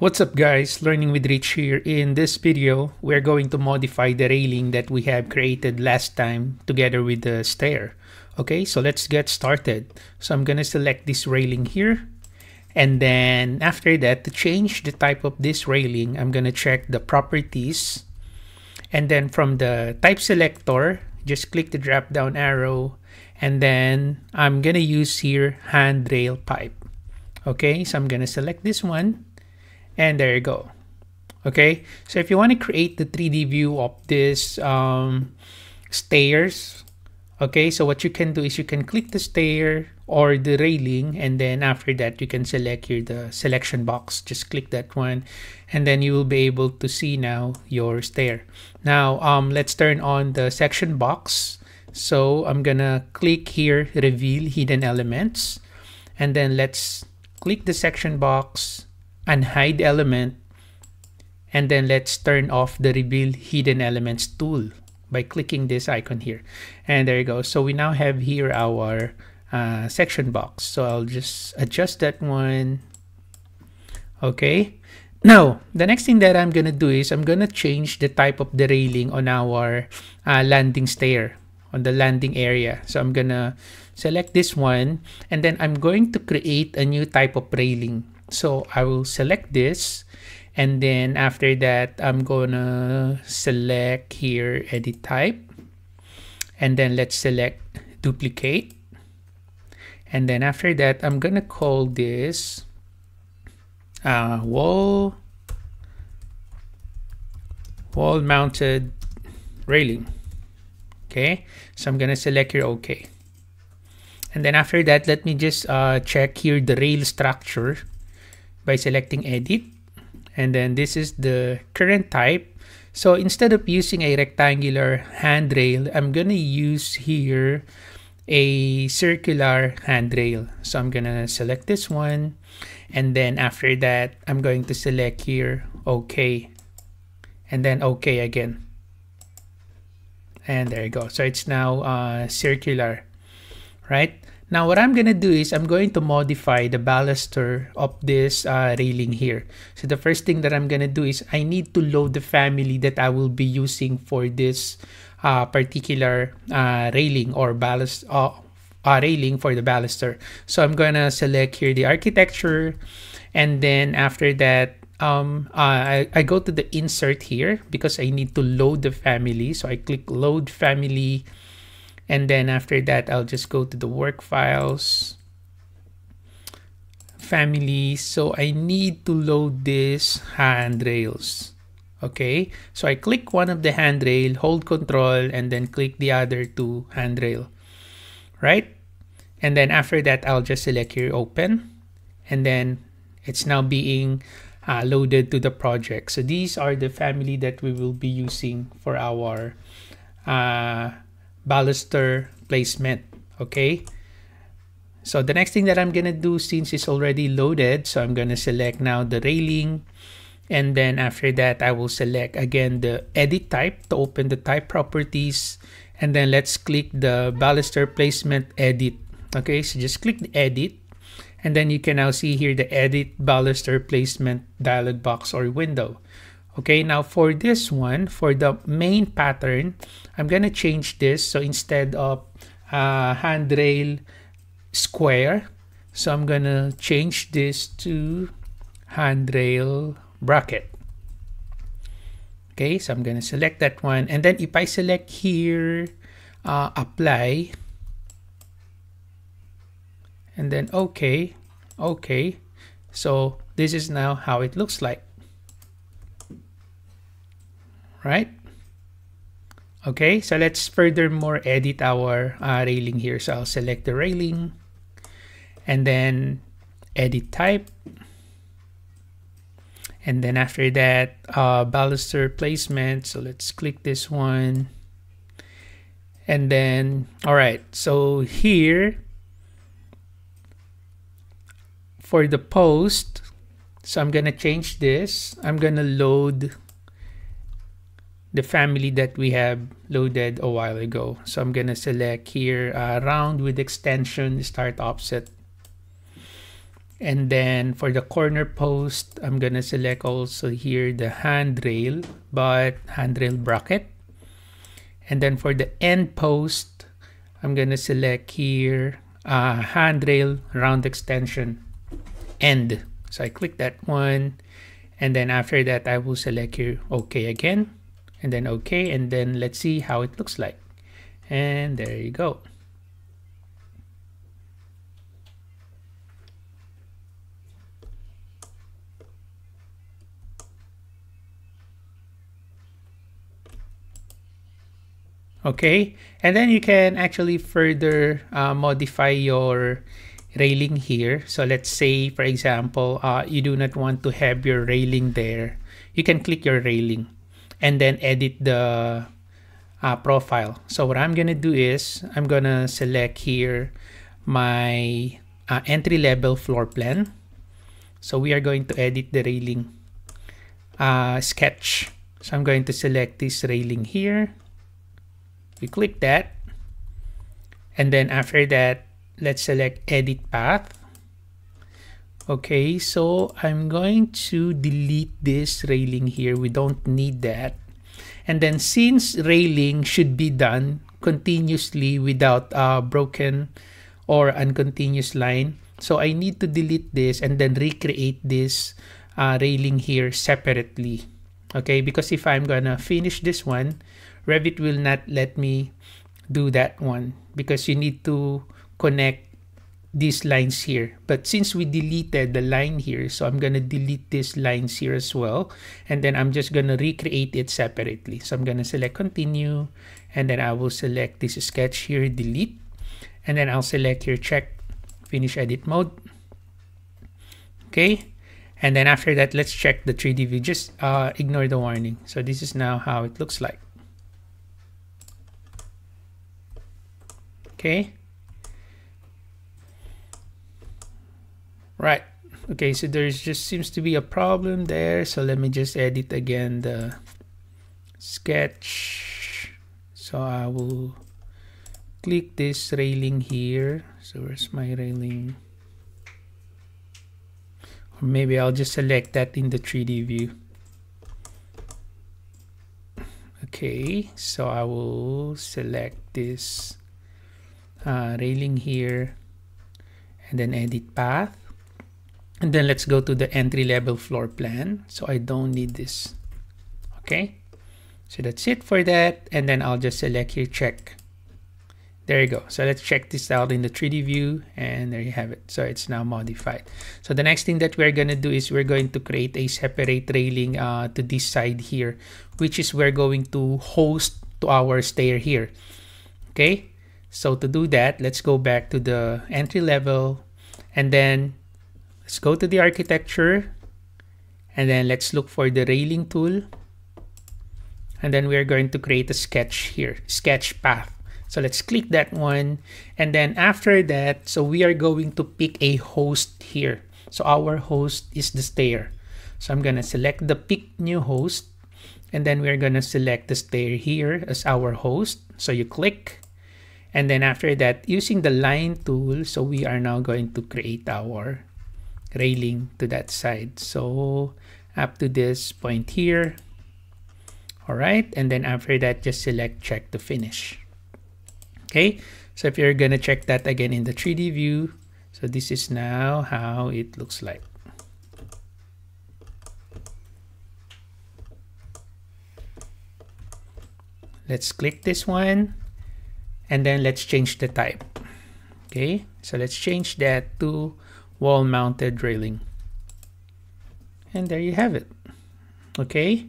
What's up guys, Learning with Rich here. In this video, we're going to modify the railing that we have created last time together with the stair. Okay, so let's get started. So I'm gonna select this railing here. And then after that, to change the type of this railing, I'm gonna check the properties. And then from the type selector, just click the drop down arrow. And then I'm gonna use here handrail pipe. Okay, so I'm gonna select this one and there you go. Okay? So if you want to create the 3d view of this um, stairs okay? So what you can do is you can click the stair or the railing and then after that you can select here the selection box. Just click that one and then you will be able to see now your stair. Now um, let's turn on the section box. So I'm gonna click here reveal hidden elements. And then let's click the section box and hide element and then let's turn off the reveal hidden elements tool by clicking this icon here. And there you go. So we now have here our uh, section box. So I'll just adjust that one. Okay. Now the next thing that I'm gonna do is I'm gonna change the type of the railing on our uh, landing stair on the landing area. So I'm gonna select this one and then I'm going to create a new type of railing so I will select this and then after that I'm gonna select here edit type and then let's select duplicate. And then after that I'm gonna call this uh, wall wall mounted railing. Okay? So I'm gonna select here OK. And then after that let me just uh, check here the rail structure by selecting edit. And then this is the current type. So instead of using a rectangular handrail I'm gonna use here a circular handrail. So I'm gonna select this one. And then after that I'm going to select here OK. And then OK again. And there you go. So it's now uh, circular right now what I'm gonna do is I'm going to modify the baluster of this uh, railing here. So the first thing that I'm gonna do is I need to load the family that I will be using for this uh, particular uh, railing or ballast uh, uh, railing for the baluster. So I'm gonna select here the architecture and then after that um, uh, I, I go to the insert here because I need to load the family. So I click load family and then after that, I'll just go to the work files, family. So I need to load this handrails. Okay, so I click one of the handrail, hold control, and then click the other two handrail, right? And then after that, I'll just select here open, and then it's now being uh, loaded to the project. So these are the family that we will be using for our uh, baluster placement okay? So the next thing that I'm gonna do since it's already loaded so I'm gonna select now the railing. And then after that I will select again the edit type to open the type properties. And then let's click the baluster placement edit okay? So just click the edit. And then you can now see here the edit baluster placement dialog box or window Okay, now for this one, for the main pattern, I'm going to change this. So instead of uh, handrail square, so I'm going to change this to handrail bracket. Okay, so I'm going to select that one. And then if I select here, uh, apply, and then okay, okay. So this is now how it looks like right? Okay, so let's furthermore edit our uh, railing here. So I'll select the railing and then edit type. And then after that, uh, baluster placement. So let's click this one. And then, all right, so here for the post, so I'm gonna change this. I'm gonna load the family that we have loaded a while ago. So I'm gonna select here uh, round with extension start offset. And then for the corner post, I'm gonna select also here the handrail, but handrail bracket. And then for the end post, I'm gonna select here uh, handrail round extension end. So I click that one. And then after that, I will select here OK again. And then OK. And then let's see how it looks like. And there you go. okay and then you can actually further uh, modify your railing here so let's say for example uh, you do not want to have your railing there you can click your railing and then edit the uh, profile. So what I'm gonna do is I'm gonna select here my uh, entry level floor plan. So we are going to edit the railing uh, sketch. So I'm going to select this railing here. We click that. And then after that let's select edit path okay so I'm going to delete this railing here. We don't need that. And then since railing should be done continuously without a broken or uncontinuous line so I need to delete this and then recreate this uh, railing here separately. Okay because if I'm gonna finish this one Revit will not let me do that one because you need to connect these lines here. But since we deleted the line here so I'm gonna delete these lines here as well. And then I'm just gonna recreate it separately. So I'm gonna select continue and then I will select this sketch here delete. And then I'll select here check finish edit mode. Okay? And then after that let's check the 3d view. Just uh, ignore the warning. So this is now how it looks like. Okay right. Okay so there's just seems to be a problem there. So let me just edit again the sketch. So I will click this railing here. So where's my railing? Or maybe I'll just select that in the 3d view. Okay so I will select this uh, railing here and then edit path and then let's go to the entry level floor plan. So I don't need this. Okay? So that's it for that. And then I'll just select here check. There you go. So let's check this out in the 3d view. And there you have it. So it's now modified. So the next thing that we're going to do is we're going to create a separate railing uh, to this side here which is we're going to host to our stair here. Okay? So to do that, let's go back to the entry level. And then let's go to the architecture and then let's look for the railing tool. And then we're going to create a sketch here, sketch path. So let's click that one. And then after that, so we are going to pick a host here. So our host is the stair. So I'm going to select the pick new host. And then we're going to select the stair here as our host. So you click and then after that, using the line tool, so we are now going to create our railing to that side. So up to this point here. All right. And then after that, just select check to finish. Okay. So if you're to check that again in the 3D view, so this is now how it looks like. Let's click this one and then let's change the type okay so let's change that to wall mounted railing. And there you have it. Okay?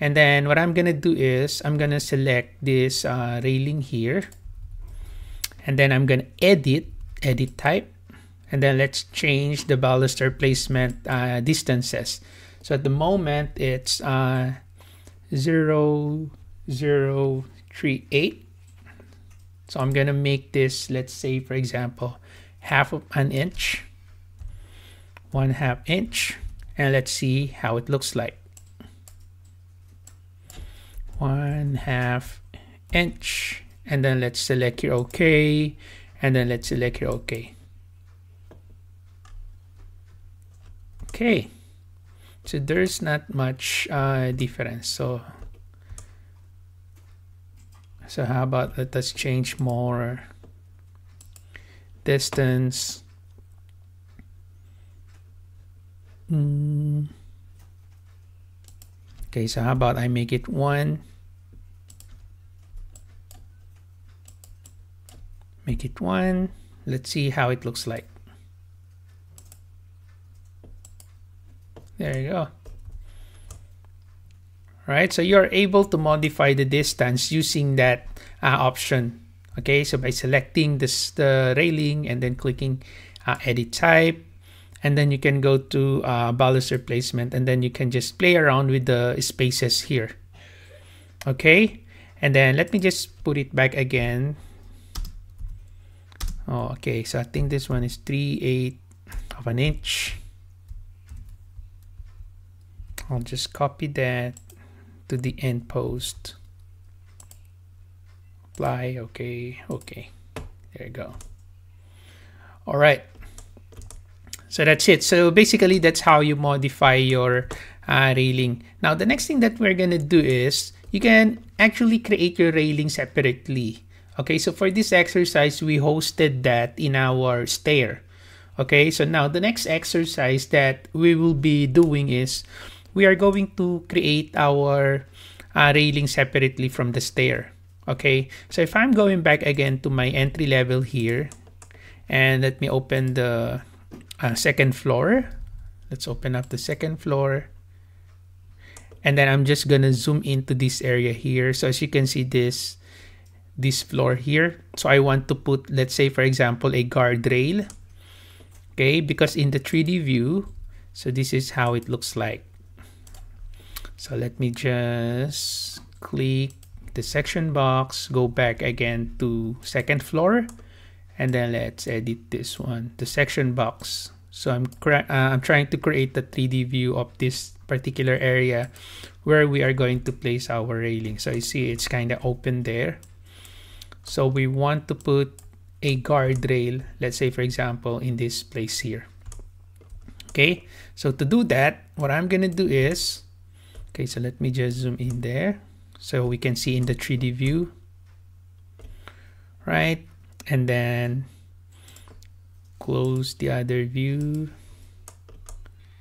And then what I'm gonna do is I'm gonna select this uh, railing here. And then I'm gonna edit edit type. And then let's change the baluster placement uh, distances. So at the moment it's uh, 0 0 3 8 so I'm gonna make this, let's say for example, half of an inch, one half inch, and let's see how it looks like. One half inch, and then let's select your OK, and then let's select your OK. Okay. So there's not much uh, difference. So, so how about let us change more distance. Mm. Okay, so how about I make it one? Make it one. Let's see how it looks like. There you go. Right, so you're able to modify the distance using that uh, option. Okay, so by selecting this the railing and then clicking uh, edit type, and then you can go to uh, baluster placement and then you can just play around with the spaces here. Okay, and then let me just put it back again. Oh, okay, so I think this one is 3 8 of an inch. I'll just copy that to the end post. Okay, okay. There you go. All right. So that's it. So basically that's how you modify your uh, railing. Now the next thing that we're to do is you can actually create your railing separately. Okay, so for this exercise, we hosted that in our stair. Okay, so now the next exercise that we will be doing is we are going to create our uh, railing separately from the stair. Okay, so if I'm going back again to my entry level here, and let me open the uh, second floor. Let's open up the second floor. And then I'm just gonna zoom into this area here. So as you can see this, this floor here. So I want to put, let's say for example, a guardrail. Okay, because in the 3D view, so this is how it looks like. So let me just click the section box, go back again to second floor, and then let's edit this one, the section box. So I'm, uh, I'm trying to create the 3D view of this particular area where we are going to place our railing. So you see it's kind of open there. So we want to put a guardrail, let's say for example, in this place here. Okay, so to do that, what I'm gonna do is Okay, so let me just zoom in there so we can see in the 3D view, right? And then close the other view.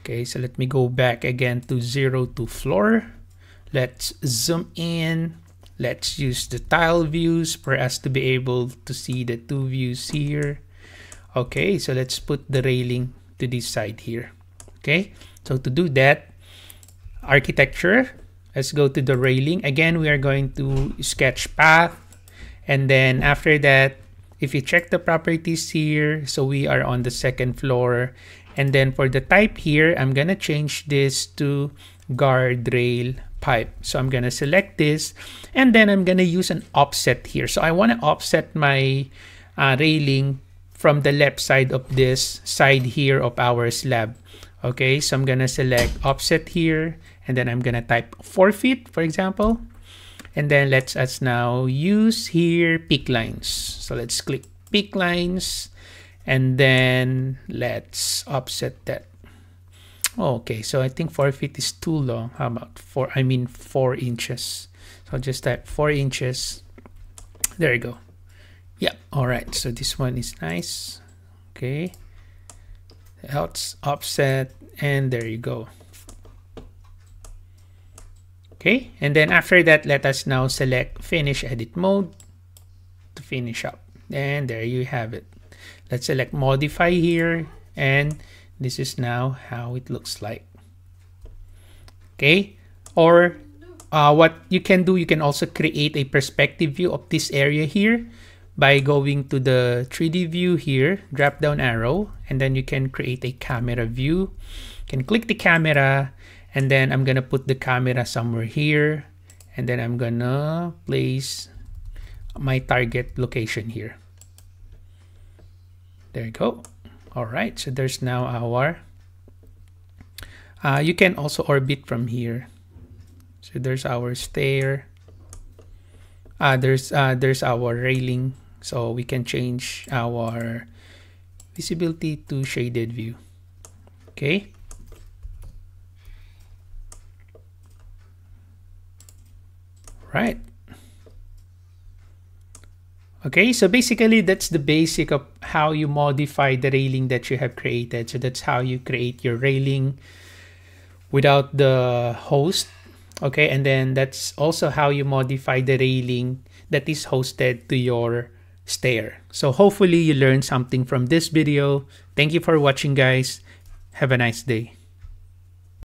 Okay, so let me go back again to zero to floor. Let's zoom in. Let's use the tile views for us to be able to see the two views here. Okay, so let's put the railing to this side here. Okay, so to do that, architecture. Let's go to the railing. Again, we are going to sketch path. And then after that, if you check the properties here, so we are on the second floor. And then for the type here, I'm going to change this to guardrail pipe. So I'm going to select this and then I'm going to use an offset here. So I want to offset my uh, railing from the left side of this side here of our slab. Okay, so I'm going to select offset here and then I'm gonna type 4 feet for example. And then let's us now use here pick lines. So let's click pick lines. And then let's offset that. Okay so I think 4 feet is too long. How about 4 I mean 4 inches. So I'll just type 4 inches. There you go. Yeah all right. So this one is nice. Okay. Let's offset. And there you go Okay, and then after that, let us now select finish edit mode to finish up. And there you have it. Let's select modify here and this is now how it looks like. Okay, or uh, what you can do, you can also create a perspective view of this area here by going to the 3D view here, drop down arrow, and then you can create a camera view. You can click the camera and then I'm gonna put the camera somewhere here. And then I'm gonna place my target location here. There you go. All right so there's now our uh, you can also orbit from here. So there's our stair. Uh, there's uh, there's our railing. So we can change our visibility to shaded view. Okay right. Okay, so basically that's the basic of how you modify the railing that you have created. So that's how you create your railing without the host. Okay, and then that's also how you modify the railing that is hosted to your stair. So hopefully you learned something from this video. Thank you for watching guys. Have a nice day.